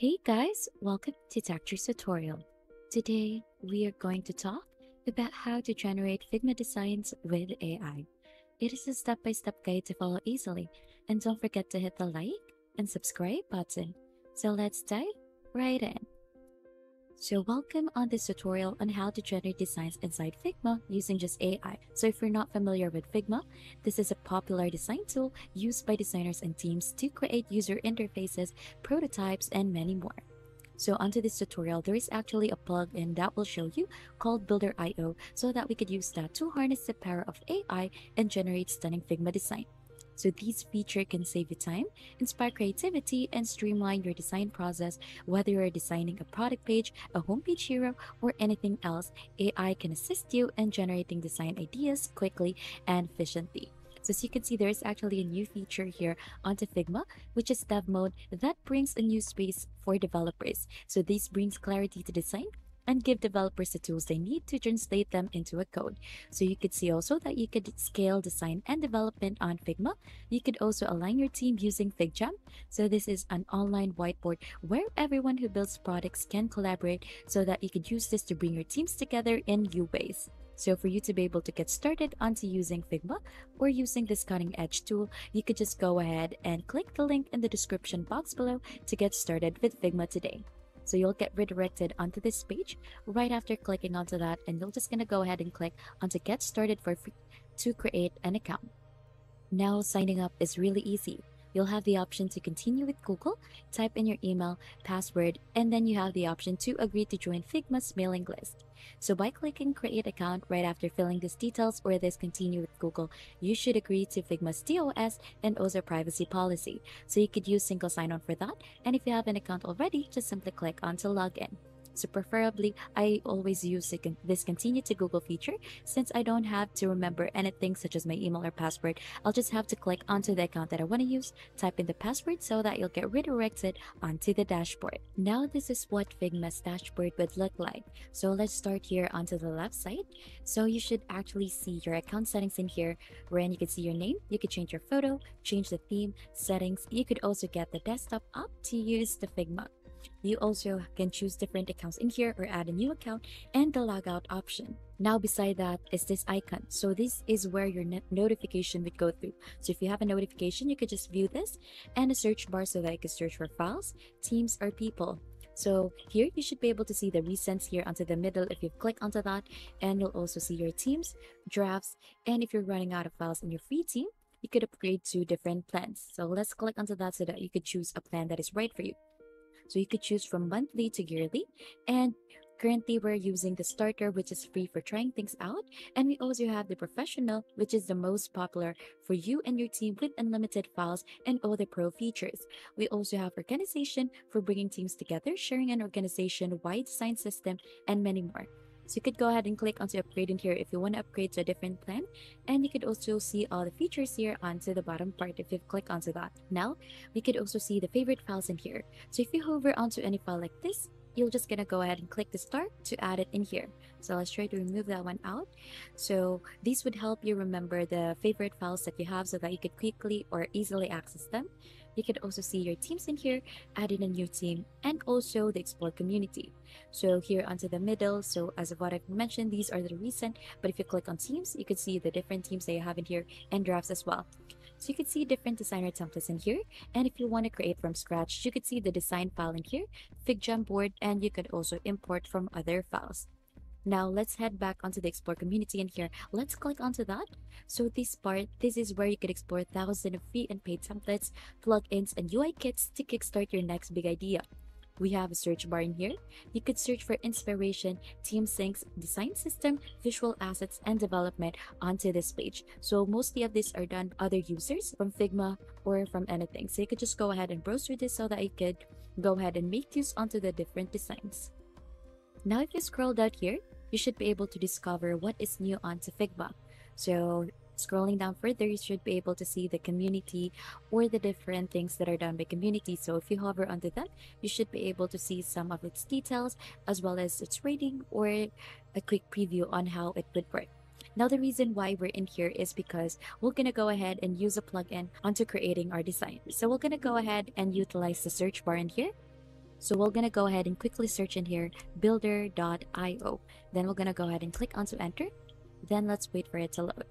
Hey guys, welcome to Tech Tricks tutorial. Today we are going to talk about how to generate Figma designs with AI. It is a step-by-step -step guide to follow easily and don't forget to hit the like and subscribe button. So let's dive right in. So welcome on this tutorial on how to generate designs inside Figma using just AI. So if you're not familiar with Figma, this is a popular design tool used by designers and teams to create user interfaces, prototypes, and many more. So onto this tutorial, there is actually a plugin that will show you called Builder.io so that we could use that to harness the power of AI and generate stunning Figma design. So these feature can save you time, inspire creativity, and streamline your design process. Whether you're designing a product page, a homepage hero, or anything else, AI can assist you in generating design ideas quickly and efficiently. So as you can see, there is actually a new feature here onto Figma, which is Dev Mode that brings a new space for developers. So this brings clarity to design and give developers the tools they need to translate them into a code. So you could see also that you could scale design and development on Figma. You could also align your team using FigJam. So this is an online whiteboard where everyone who builds products can collaborate so that you could use this to bring your teams together in new ways. So for you to be able to get started onto using Figma or using this cutting edge tool, you could just go ahead and click the link in the description box below to get started with Figma today. So you'll get redirected onto this page right after clicking onto that and you're just going to go ahead and click onto get started for free to create an account. Now signing up is really easy you'll have the option to continue with Google, type in your email, password, and then you have the option to agree to join Figma's mailing list. So by clicking create account right after filling these details or this continue with Google, you should agree to Figma's TOS and also privacy policy. So you could use single sign-on for that. And if you have an account already, just simply click on to login. So preferably, I always use this continue to Google feature since I don't have to remember anything such as my email or password. I'll just have to click onto the account that I want to use, type in the password so that you'll get redirected onto the dashboard. Now this is what Figma's dashboard would look like. So let's start here onto the left side. So you should actually see your account settings in here wherein you can see your name, you could change your photo, change the theme, settings. You could also get the desktop up to use the Figma. You also can choose different accounts in here or add a new account and the logout option. Now beside that is this icon. So this is where your notification would go through. So if you have a notification, you could just view this and a search bar so that you could search for files, teams, or people. So here you should be able to see the recents here onto the middle if you click onto that and you'll also see your teams, drafts, and if you're running out of files in your free team, you could upgrade to different plans. So let's click onto that so that you could choose a plan that is right for you. So you could choose from monthly to yearly. And currently we're using the starter, which is free for trying things out. And we also have the professional, which is the most popular for you and your team with unlimited files and all the pro features. We also have organization for bringing teams together, sharing an organization-wide design system, and many more. So you could go ahead and click onto upgrade in here if you want to upgrade to a different plan. And you could also see all the features here onto the bottom part if you click onto that. Now, we could also see the favorite files in here. So if you hover onto any file like this, you're just gonna go ahead and click the start to add it in here. So let's try to remove that one out. So this would help you remember the favorite files that you have so that you could quickly or easily access them. You can also see your teams in here, add in a new team, and also the Explore community. So here onto the middle, so as of what I've mentioned, these are the recent, but if you click on teams, you can see the different teams that you have in here and drafts as well. So you can see different designer templates in here. And if you want to create from scratch, you could see the design file in here, FigJam board, and you could also import from other files. Now let's head back onto the explore community in here. Let's click onto that. So this part, this is where you can explore thousands of free and paid templates, plugins, and UI kits to kickstart your next big idea. We have a search bar in here. You could search for inspiration, team syncs, design system, visual assets, and development onto this page. So mostly of these are done other users from Figma or from anything. So you could just go ahead and browse through this so that you could go ahead and make use onto the different designs. Now if you scroll down here, you should be able to discover what is new onto Figma. So scrolling down further, you should be able to see the community or the different things that are done by community. So if you hover onto that, you should be able to see some of its details as well as its rating or a quick preview on how it would work. Now the reason why we're in here is because we're gonna go ahead and use a plugin onto creating our design. So we're gonna go ahead and utilize the search bar in here So we're gonna go ahead and quickly search in here builder.io. Then we're gonna go ahead and click onto enter. Then let's wait for it to load.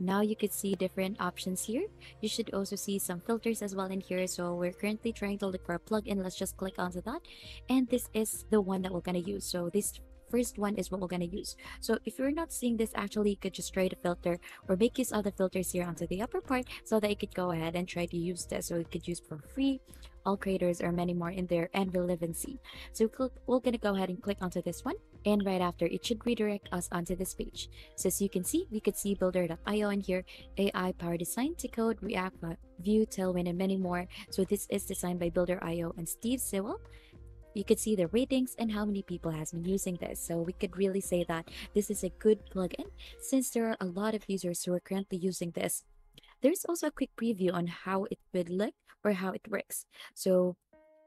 Now you could see different options here. You should also see some filters as well in here. So we're currently trying to look for a plugin. Let's just click onto that. And this is the one that we're to use. So this first one is what we're going to use. So if you're not seeing this, actually, you could just try to filter or make use of the filters here onto the upper part so that you could go ahead and try to use this. So you could use for free all creators or many more in there and relevancy. So we're to go ahead and click onto this one. And right after, it should redirect us onto this page. So as you can see, we could see builder.io in here, AI Power Design to Code, React, uh, Vue, Tailwind, and many more. So this is designed by Builder.io and Steve Sewell you could see the ratings and how many people has been using this so we could really say that this is a good plugin since there are a lot of users who are currently using this there's also a quick preview on how it would look or how it works. So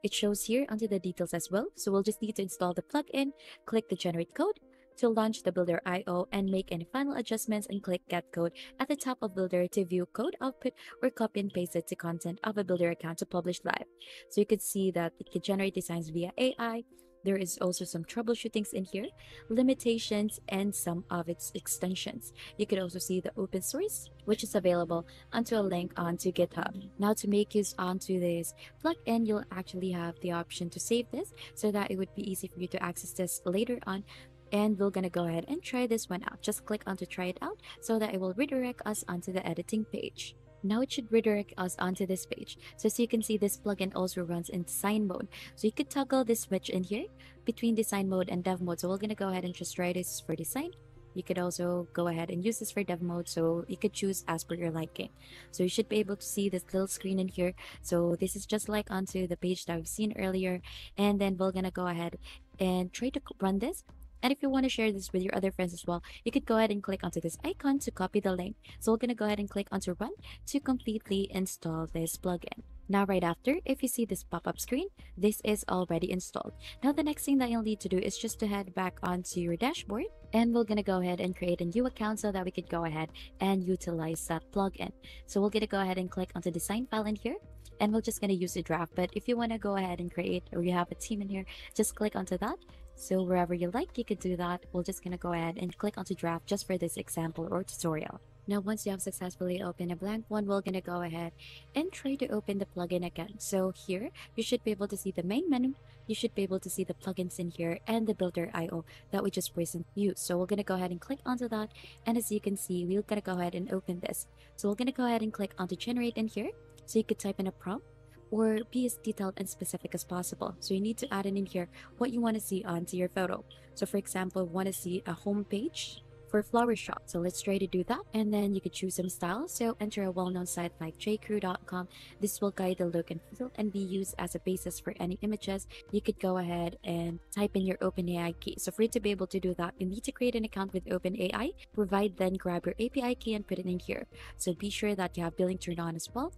it shows here under the details as well. So we'll just need to install the plugin, click the generate code to launch the Builder IO and make any final adjustments and click get code at the top of Builder to view code output or copy and paste it to content of a Builder account to publish live. So you could see that it can generate designs via AI, there is also some troubleshootings in here, limitations, and some of its extensions. You could also see the open source, which is available onto a link onto GitHub. Now to make use onto this plugin, you'll actually have the option to save this so that it would be easy for you to access this later on and we're gonna go ahead and try this one out. Just click on to try it out so that it will redirect us onto the editing page. Now it should redirect us onto this page. So as you can see, this plugin also runs in design mode. So you could toggle this switch in here between design mode and dev mode. So we're going to go ahead and just try this for design. You could also go ahead and use this for dev mode. So you could choose as per your liking. So you should be able to see this little screen in here. So this is just like onto the page that we've seen earlier. And then we're going to go ahead and try to run this and if you want to share this with your other friends as well, you could go ahead and click onto this icon to copy the link. So we're going to go ahead and click onto run to completely install this plugin. Now right after, if you see this pop-up screen, this is already installed. Now the next thing that you'll need to do is just to head back onto your dashboard and we're gonna go ahead and create a new account so that we could go ahead and utilize that plugin. So we're gonna go ahead and click onto design file in here and we're just gonna use the draft. But if you wanna go ahead and create or you have a team in here, just click onto that so wherever you like, you could do that. We're just gonna go ahead and click onto draft just for this example or tutorial. Now, once you have successfully opened a blank one, we're gonna go ahead and try to open the plugin again. So here, you should be able to see the main menu. You should be able to see the plugins in here and the builder IO that we just recently used. So we're gonna go ahead and click onto that. And as you can see, we're gonna go ahead and open this. So we're gonna go ahead and click onto generate in here. So you could type in a prompt or be as detailed and specific as possible. So you need to add in here what you want to see onto your photo. So for example, want to see a home page for flower shop. So let's try to do that. And then you could choose some styles. So enter a well-known site like jcrew.com. This will guide the look and feel and be used as a basis for any images. You could go ahead and type in your OpenAI key. So for you to be able to do that, you need to create an account with OpenAI. Provide then grab your API key and put it in here. So be sure that you have billing turned on as well.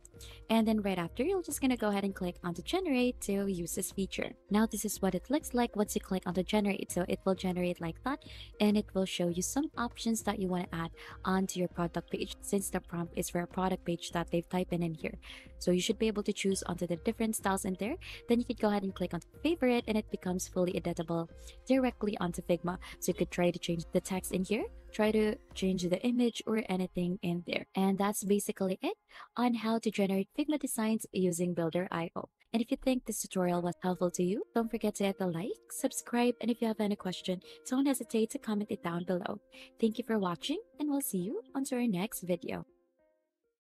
And then right after, you're just gonna go ahead and click on to generate to use this feature. Now this is what it looks like once you click on to generate. So it will generate like that and it will show you some options that you want to add onto your product page since the prompt is for a product page that they've typed in here. So you should be able to choose onto the different styles in there. Then you could go ahead and click on favorite and it becomes fully editable directly onto Figma. So you could try to change the text in here try to change the image or anything in there. And that's basically it on how to generate Figma designs using Builder.io. And if you think this tutorial was helpful to you, don't forget to hit the like, subscribe, and if you have any question, don't hesitate to comment it down below. Thank you for watching, and we'll see you on to our next video.